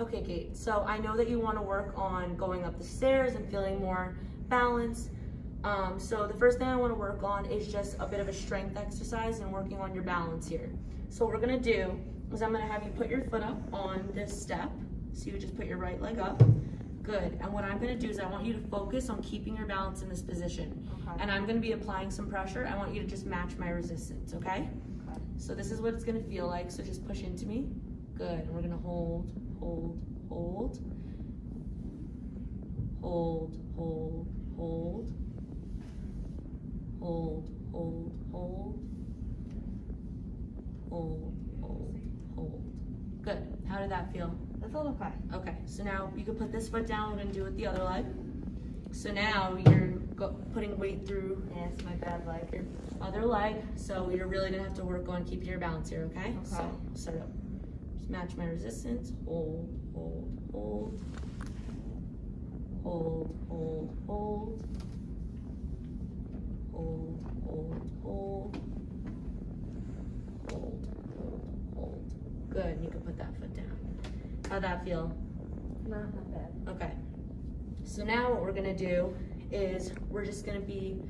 Okay, Kate, so I know that you wanna work on going up the stairs and feeling more balanced. Um, so the first thing I wanna work on is just a bit of a strength exercise and working on your balance here. So what we're gonna do is I'm gonna have you put your foot up on this step. So you just put your right leg up. Good, and what I'm gonna do is I want you to focus on keeping your balance in this position. Okay. And I'm gonna be applying some pressure. I want you to just match my resistance, okay? Okay. So this is what it's gonna feel like, so just push into me. Good, and we're gonna hold, hold, hold. Hold, hold, hold. Hold, hold, hold. Hold, hold, hold. Good, how did that feel? That felt okay. Okay, so now you can put this foot down, we're gonna do it with the other leg. So now you're go, putting weight through Yeah, my bad leg. your other leg, so you're really gonna have to work on keeping your balance here, okay? Okay. So, start up. Match my resistance, hold, hold, hold. Hold, hold, hold. Hold, hold, hold. Hold, hold, hold. Good, you can put that foot down. How'd that feel? No, not bad. Okay. So now what we're gonna do is we're just gonna be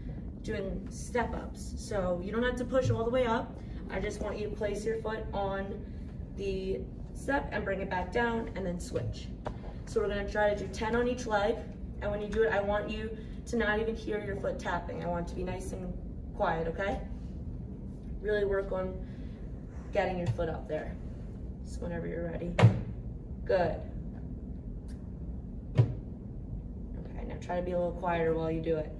doing step ups. So you don't have to push all the way up. I just want you to place your foot on the step and bring it back down and then switch. So we're gonna try to do 10 on each leg. And when you do it, I want you to not even hear your foot tapping. I want to be nice and quiet, okay? Really work on getting your foot up there. So whenever you're ready. Good. Okay, now try to be a little quieter while you do it.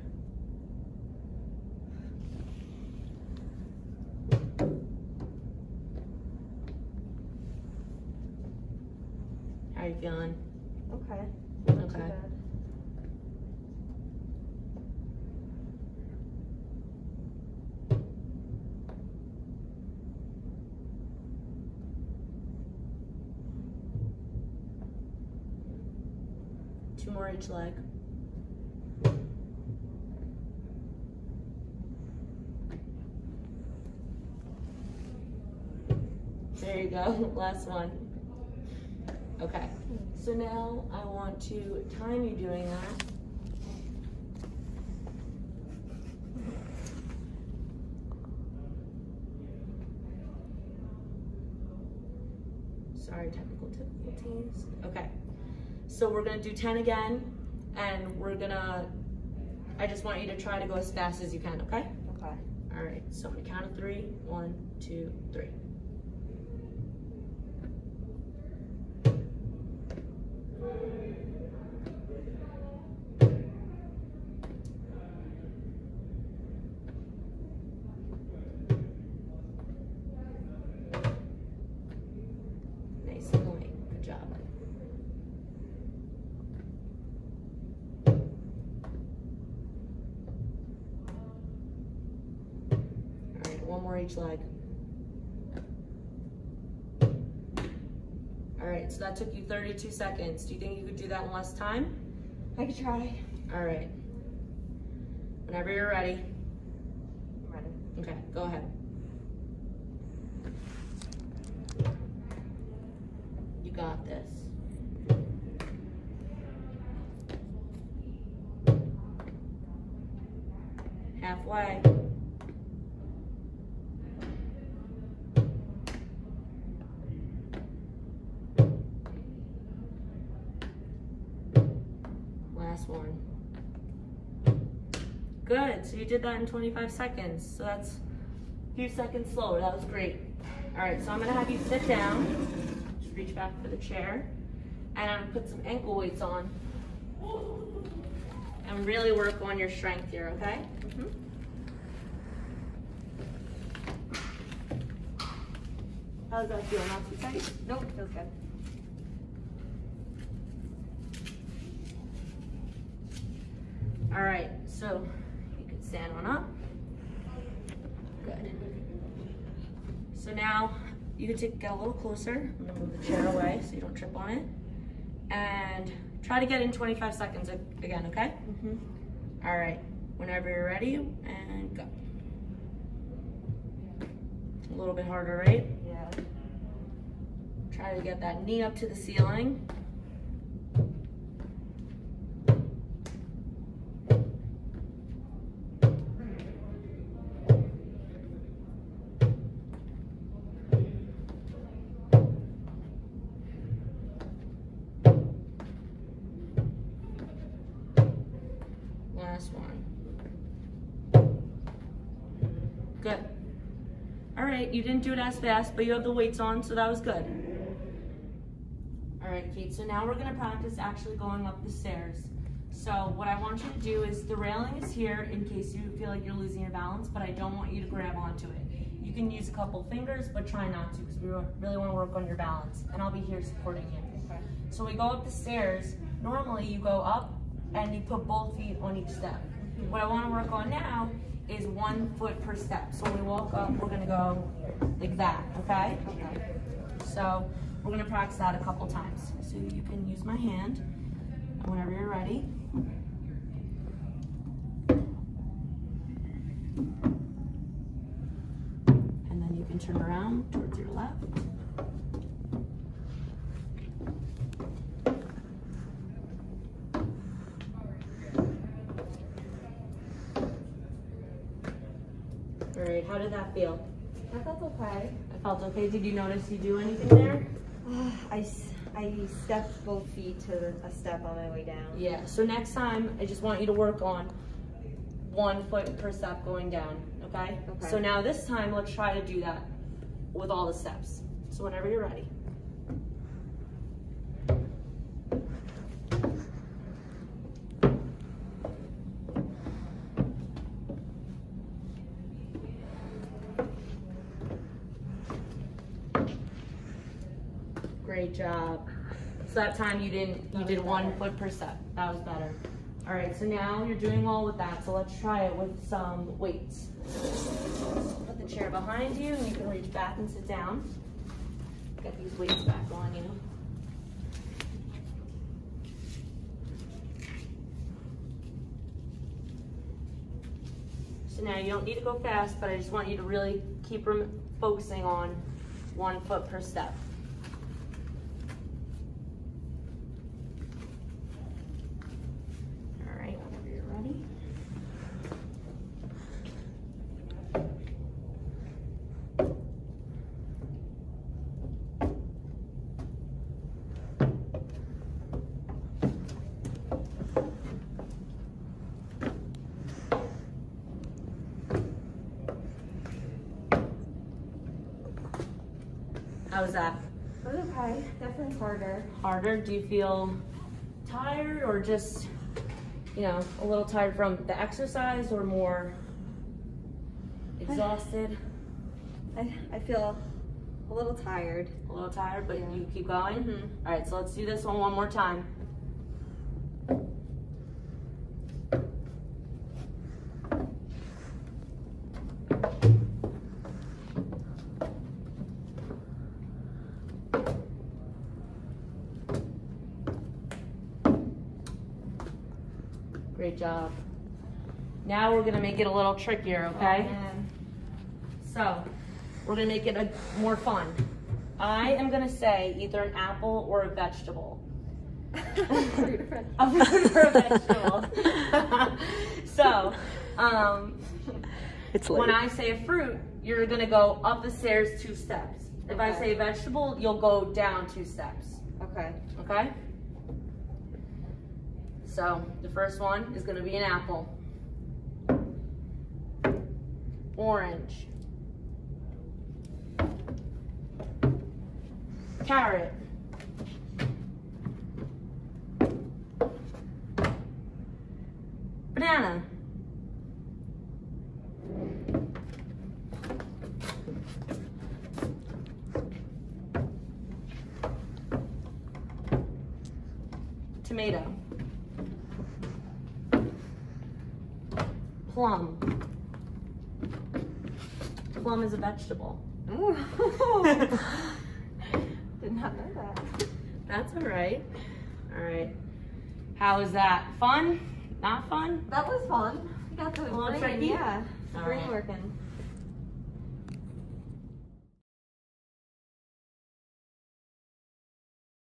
How are you feeling? Okay. Not Okay. Two more each leg. There you go, last one. Okay, so now I want to time you doing that. Sorry, technical difficulties. Okay, so we're gonna do 10 again, and we're gonna, I just want you to try to go as fast as you can, okay? Okay. All right, so I'm gonna count of three. One, two, three. Nice and light, good job. All right, one more each leg. All right, so that took you 32 seconds. Do you think you could do that in less time? I could try. All right. Whenever you're ready. I'm ready. Okay, go ahead. You got this. Halfway. Last one. Good, so you did that in 25 seconds. So that's a few seconds slower, that was great. All right, so I'm gonna have you sit down. Just reach back for the chair. And I'm gonna put some ankle weights on. And really work on your strength here, okay? Mm-hmm. How does that feel, not too tight? Nope, feels good. All right, so you can stand on up. Good. So now you can take, get a little closer. I'm gonna move the chair away so you don't trip on it. And try to get in 25 seconds again, okay? Mm-hmm. All right, whenever you're ready, and go. A little bit harder, right? Yeah. Try to get that knee up to the ceiling. Last one. Good. All right, you didn't do it as fast, but you have the weights on, so that was good. All right, Kate, so now we're gonna practice actually going up the stairs. So what I want you to do is, the railing is here in case you feel like you're losing your balance, but I don't want you to grab onto it. You can use a couple fingers, but try not to, because we really wanna work on your balance, and I'll be here supporting you. So we go up the stairs, normally you go up and you put both feet on each step. Mm-hmm. What I wanna work on now is one foot per step. So when we walk up, we're gonna go like that, okay? Okay. So we're gonna practice that a couple times. So you can use my hand whenever you're ready. And then you can turn around towards your left. How did that feel? I felt okay. I felt okay. Did you notice you do anything there? Uh, I I stepped both feet to a step on my way down. Yeah, so next time, I just want you to work on one foot per step going down, okay? Okay. So now this time, let's try to do that with all the steps. So whenever you're ready. Great job. So that time you didn't, you did one foot per step. That was better. All right, so now you're doing well with that. So let's try it with some weights. Put the chair behind you and you can reach back and sit down. Get these weights back on you. So now you don't need to go fast, but I just want you to really keep focusing on one foot per step. All right, whenever you're ready. How was that? It was okay. Definitely harder. harder? Do you feel tired or just, you know, a little tired from the exercise or more exhausted? I, I feel a little tired. A little tired, but Yeah. you keep going? Mhm. All right, so let's do this one one more time. Great job. Now we're gonna make it a little trickier, okay? And So, we're gonna make it a, more fun. I am gonna say either an apple or a vegetable. Fruit or veg- a fruit or a vegetable. so, um, It's when. I say a fruit, you're gonna go up the stairs two steps. If I Okay. say vegetable, you'll go down two steps. Okay. Okay? So, the first one is gonna be an apple. Orange. Carrot. Banana. Tomato. Plum. Plum is a vegetable. Ooh. Did not know that. That's all right. All right. How is that? Fun? Not fun? That was fun. We got the brain, yeah. Brain right. working.